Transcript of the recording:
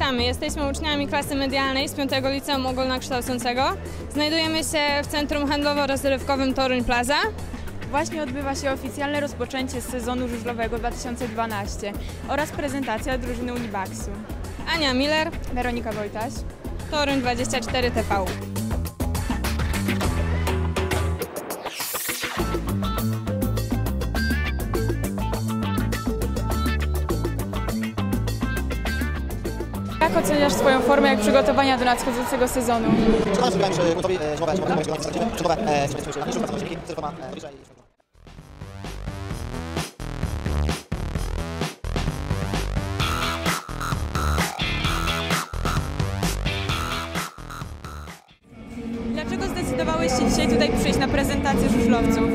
witamy. Jesteśmy uczniami klasy medialnej z 5 Liceum Ogólnokształcącego. Znajdujemy się w Centrum Handlowo-Rozrywkowym Toruń Plaza. Właśnie odbywa się oficjalne rozpoczęcie sezonu żużlowego 2012 oraz prezentacja drużyny Unibaxu. Ania Miller, Weronika Wojtaś. Toruń 24 TV. Jak oceniasz swoją formę jak przygotowania do nadchodzącego sezonu? E, e, e. Dlaczego zdecydowałeś się dzisiaj tutaj przyjść na prezentację żużlowców?